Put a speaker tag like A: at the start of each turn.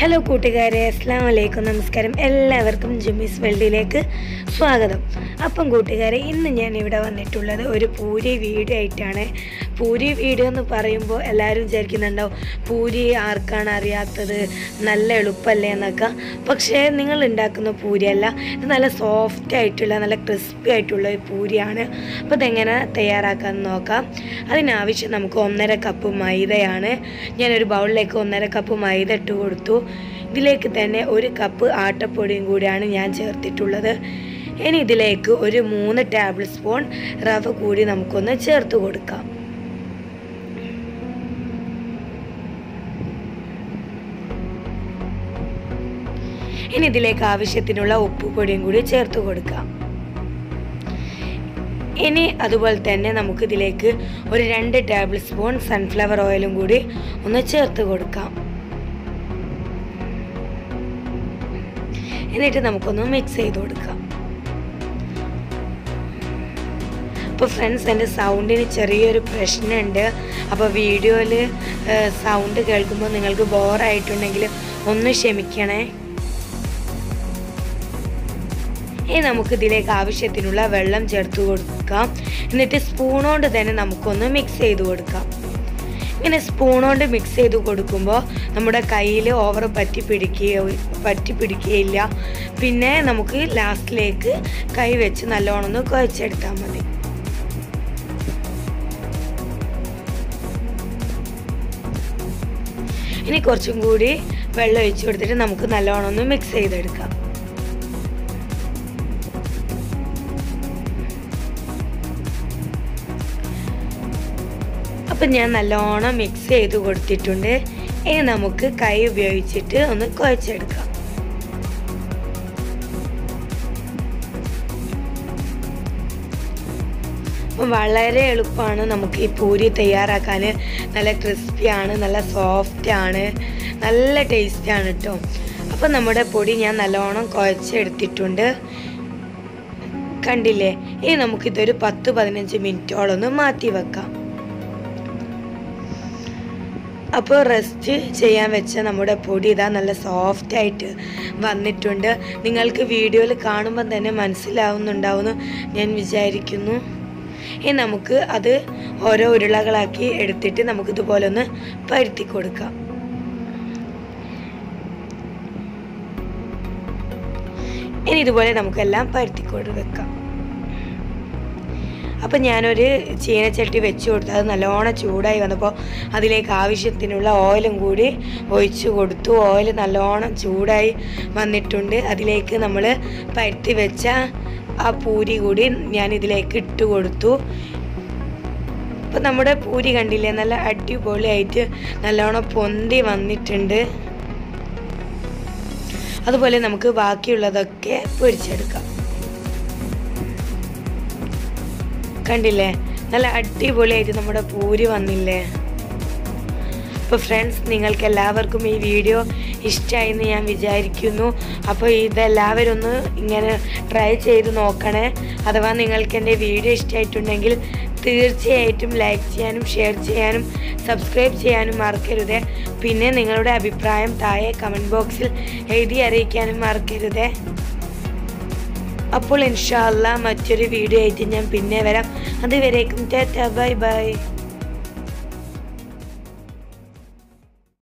A: Hello കൂട്ടുകാരെ. അസ്സാം വലൈക്കും നമസ്കാരം. എല്ലാവർക്കും ജുമീസ് വേൾഡിലേക്ക് സ്വാഗതം. അപ്പം കൂട്ടുകാരെ ഇന്ന് ഞാൻ ഇവിടെ വന്നിട്ടുള്ളത് ഒരു പൂരി വീഡിയോ ആയിട്ടാണ്. പൂരി വീഡിയോ എന്ന് പറയുമ്പോൾ എല്ലാവരും വിചാരിക്കുന്നുണ്ടാവും പൂരി ആർക്കാണ് അറിയാത്തത്? നല്ല എളുപ്പമല്ലേ എന്നൊക്കെ. പക്ഷേ നിങ്ങൾ ഉണ്ടാക്കുന്ന പൂരിയല്ല. ഇത് നല്ല സോഫ്റ്റ് ആയിട്ടുള്ള നല്ല ക്രിസ്പി ആയിട്ടുള്ള ഒരു പൂരിയാണ്. അപ്പോൾ ഇതെങ്ങനെ തയ്യാറാക്കാൻ നോക്കാം. അതിനാവശ്യം നമുക്ക് ഒന്നര കപ്പ് മൈദയാണ്. ഞാനൊരു ബൗളിലേക്ക് ഒന്നര കപ്പ് മൈദ ഇട്ട് കൊടുത്തു. ഇതിലേക്ക് തന്നെ ഒരു കപ്പ് ആട്ടപ്പൊടിയും കൂടിയാണ് ഞാൻ ചേർത്തിട്ടുള്ളത്. ഇനി ഇതിലേക്ക് ഒരു മൂന്ന് ടേബിൾ സ്പൂൺ റവ കൂടി നമുക്കൊന്ന് ചേർത്ത് കൊടുക്കാം. ഇനി ഇതിലേക്ക് ആവശ്യത്തിനുള്ള ഉപ്പുപൊടിയും കൂടി ചേർത്ത് കൊടുക്കാം. ഇനി അതുപോലെ തന്നെ നമുക്ക് ഇതിലേക്ക് ഒരു രണ്ട് ടേബിൾ സ്പൂൺ സൺഫ്ലവർ ഓയിലും കൂടി ഒന്ന് ചേർത്ത് കൊടുക്കാം. എന്നിട്ട് നമുക്കൊന്ന് മിക്സ് ചെയ്ത് കൊടുക്കാം. അപ്പോൾ ഫ്രണ്ട്സ് എന്റെ സൗണ്ടിന് ചെറിയൊരു പ്രശ്നമുണ്ട്. അപ്പോൾ വീഡിയോയിൽ സൗണ്ട് കേൾക്കുമ്പോൾ നിങ്ങൾക്ക് ബോറായിട്ടുണ്ടെങ്കിൽ ഒന്ന് ക്ഷമിക്കണേ. ഇനി നമുക്ക് ഇതിലേക്ക് ആവശ്യത്തിനുള്ള വെള്ളം ചേർത്ത് കൊടുക്കാം. എന്നിട്ട് സ്പൂൺ കൊണ്ട് തന്നെ നമുക്കൊന്ന് മിക്സ് ചെയ്ത് കൊടുക്കാം. ഇങ്ങനെ സ്പൂൺ കൊണ്ട് മിക്സ് ചെയ്ത് കൊടുക്കുമ്പോൾ നമ്മുടെ കയ്യിൽ ഓവർ പറ്റി പിടിക്കുകയോ പറ്റി പിടിക്കുകയില്ല. പിന്നെ നമുക്ക് ലാസ്റ്റിലേക്ക് കൈ വെച്ച് നല്ലോണം ഒന്ന് കുഴച്ചെടുത്താൽ മതി. ഇനി കുറച്ചും കൂടി വെള്ളം ഒഴിച്ചു കൊടുത്തിട്ട് നമുക്ക് നല്ലോണം ഒന്ന് മിക്സ് ചെയ്തെടുക്കാം. അപ്പം ഞാൻ നല്ലോണം മിക്സ് ചെയ്ത് കൊടുത്തിട്ടുണ്ട്. ഇനി നമുക്ക് കൈ ഉപയോഗിച്ചിട്ട് ഒന്ന് കുഴച്ചെടുക്കാം. വളരെ എളുപ്പമാണ് നമുക്ക് ഈ പൂരി തയ്യാറാക്കാൻ. നല്ല ക്രിസ്പിയാണ് നല്ല സോഫ്റ്റ് ആണ് നല്ല ടേസ്റ്റാണ് കേട്ടോ അപ്പം നമ്മുടെ പൊടി ഞാൻ നല്ലോണം കുഴച്ചെടുത്തിട്ടുണ്ട്. കണ്ടില്ലേ? ഇനി നമുക്കിതൊരു പത്ത് പതിനഞ്ച് മിനിറ്റോളം ഒന്ന് മാറ്റി വെക്കാം. അപ്പോൾ റെസ്റ്റ് ചെയ്യാൻ വെച്ച നമ്മുടെ പൊടി ഇതാ നല്ല സോഫ്റ്റ് ആയിട്ട് വന്നിട്ടുണ്ട്. നിങ്ങൾക്ക് വീഡിയോയിൽ കാണുമ്പോൾ തന്നെ മനസ്സിലാവുന്നുണ്ടാവുമെന്ന് ഞാൻ വിചാരിക്കുന്നു. ഇനി നമുക്ക് അത് ഓരോ ഉരുളകളാക്കി എടുത്തിട്ട് നമുക്ക് ഇതുപോലെ ഒന്ന് പരുത്തി കൊടുക്കാം. ഇനി ഇതുപോലെ നമുക്കെല്ലാം പരുത്തി കൊടുക്കാം അപ്പം ഞാനൊരു ചീനച്ചട്ടി വെച്ച് കൊടുത്തു. അത് നല്ലോണം ചൂടായി വന്നപ്പോൾ അതിലേക്ക് ആവശ്യത്തിനുള്ള ഓയിലും കൂടി ഒഴിച്ചു കൊടുത്തു. ഓയിൽ നല്ലോണം ചൂടായി വന്നിട്ടുണ്ട്. അതിലേക്ക് നമ്മൾ പരത്തി വെച്ച ആ പൂരി കൂടി ഞാൻ ഇതിലേക്ക് ഇട്ട് കൊടുത്തു. അപ്പം നമ്മുടെ പൂരി കണ്ടില്ലേ? നല്ല അടിപൊളിയായിട്ട് നല്ലോണം പൊന്തി വന്നിട്ടുണ്ട്. അതുപോലെ നമുക്ക് ബാക്കിയുള്ളതൊക്കെ പൊരിച്ചെടുക്കാം. കണ്ടില്ലേ? നല്ല അടിപൊളിയായിട്ട് നമ്മുടെ പൂരി വന്നില്ലേ? അപ്പോൾ ഫ്രണ്ട്സ് നിങ്ങൾക്ക് എല്ലാവർക്കും ഈ വീഡിയോ ഇഷ്ടമായി എന്ന് ഞാൻ വിചാരിക്കുന്നു. അപ്പോൾ ഇതെല്ലാവരും ഒന്ന് ഇങ്ങനെ ട്രൈ ചെയ്ത് നോക്കണേ. അഥവാ നിങ്ങൾക്ക് എന്റെ വീഡിയോ ഇഷ്ടമായിട്ടുണ്ടെങ്കിൽ തീർച്ചയായിട്ടും ലൈക്ക് ചെയ്യാനും ഷെയർ ചെയ്യാനും സബ്സ്ക്രൈബ് ചെയ്യാനും മറക്കരുത്. പിന്നെ നിങ്ങളുടെ അഭിപ്രായം താഴെ കമന്റ് ബോക്സിൽ എഴുതി അറിയിക്കാനും മറക്കരുത്. അപ്പോൾ ഇൻഷാല്ല മറ്റൊരു വീഡിയോ ആയിട്ട് ഞാൻ പിന്നെ വരാം. അതുവരേക്കും ടാറ്റ ബൈ ബൈ.